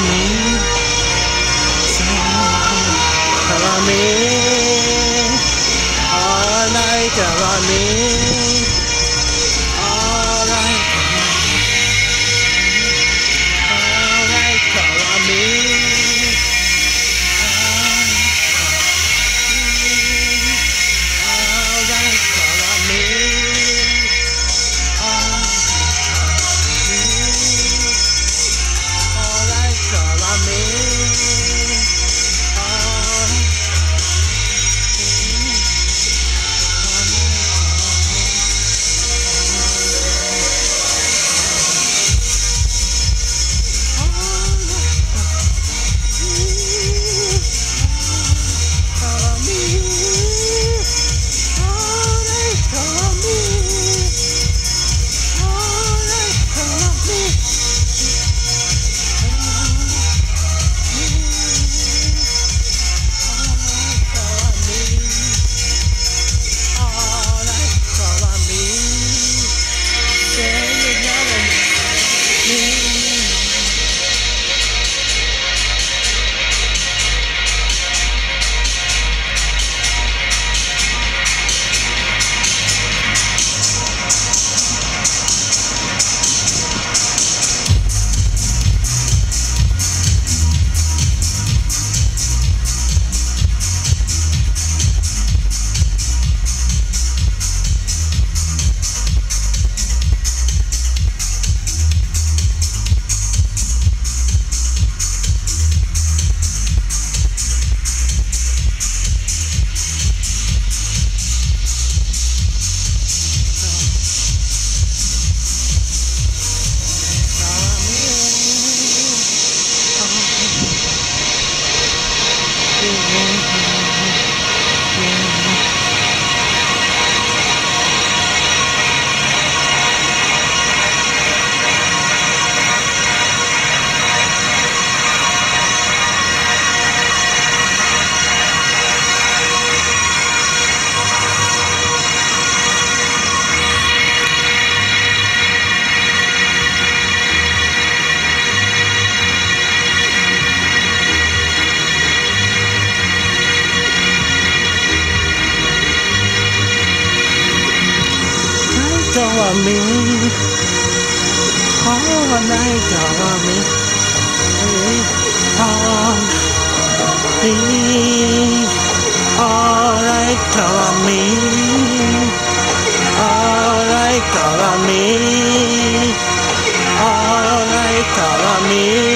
me Karame All night Karame me. All night, cover me. All me. All right, cover me. All right, cover me. All right, cover me.